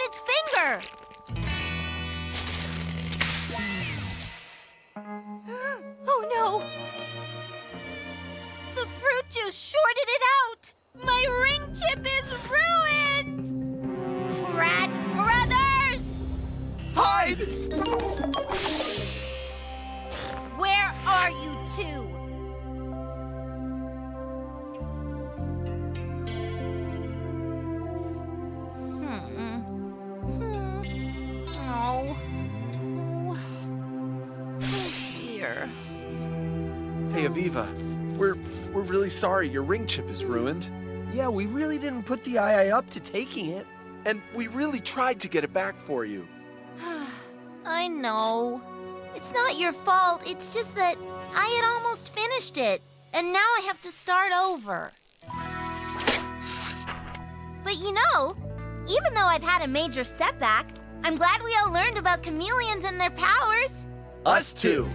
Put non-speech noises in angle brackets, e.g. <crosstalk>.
on its finger. <gasps> oh no! The fruit juice shorted it out! My ring chip is ruined! Kratt Brothers! Hide! Where are you two? Hmm. Oh. Oh. Oh, dear. Hey, Aviva, we're we're really sorry your ring chip is ruined. Yeah, we really didn't put the II up to taking it. And we really tried to get it back for you. <sighs> I know. It's not your fault. It's just that I had almost finished it, and now I have to start over. But you know, even though I've had a major setback, I'm glad we all learned about chameleons and their powers. Us too.